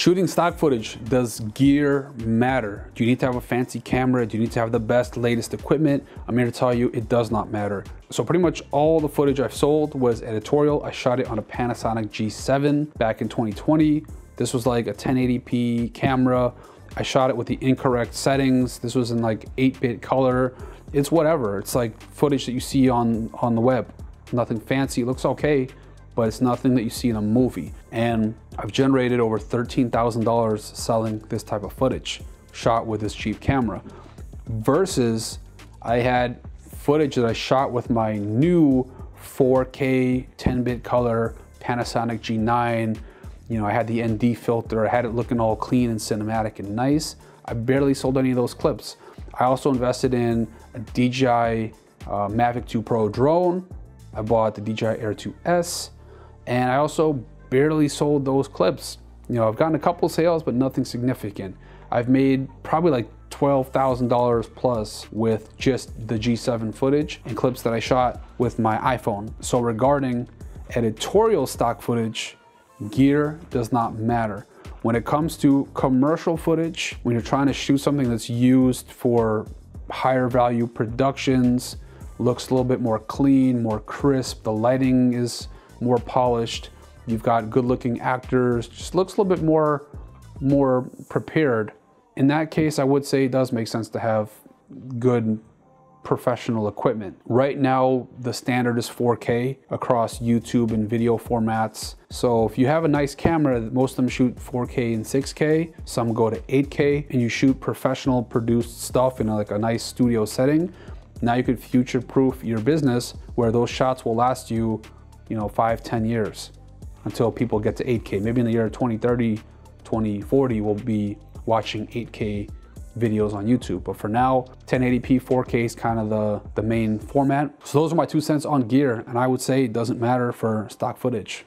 Shooting stock footage, does gear matter? Do you need to have a fancy camera? Do you need to have the best, latest equipment? I'm here to tell you it does not matter. So pretty much all the footage I've sold was editorial. I shot it on a Panasonic G7 back in 2020. This was like a 1080p camera. I shot it with the incorrect settings. This was in like 8-bit color. It's whatever. It's like footage that you see on, on the web. Nothing fancy, it looks okay, but it's nothing that you see in a movie. And I've generated over $13,000 selling this type of footage shot with this cheap camera versus I had footage that I shot with my new 4K 10-bit color Panasonic G9. You know, I had the ND filter, I had it looking all clean and cinematic and nice. I barely sold any of those clips. I also invested in a DJI uh, Mavic 2 Pro drone. I bought the DJI Air 2S and I also barely sold those clips. You know, I've gotten a couple sales, but nothing significant. I've made probably like $12,000 plus with just the G7 footage and clips that I shot with my iPhone. So regarding editorial stock footage, gear does not matter. When it comes to commercial footage, when you're trying to shoot something that's used for higher value productions, looks a little bit more clean, more crisp, the lighting is more polished, you've got good looking actors, just looks a little bit more, more prepared. In that case, I would say it does make sense to have good professional equipment. Right now, the standard is 4K across YouTube and video formats. So if you have a nice camera, most of them shoot 4K and 6K, some go to 8K, and you shoot professional produced stuff in like a nice studio setting, now you could future-proof your business where those shots will last you, you know, five, 10 years until people get to 8K. Maybe in the year 2030, 2040, we'll be watching 8K videos on YouTube. But for now, 1080p 4K is kind of the, the main format. So those are my two cents on gear. And I would say it doesn't matter for stock footage.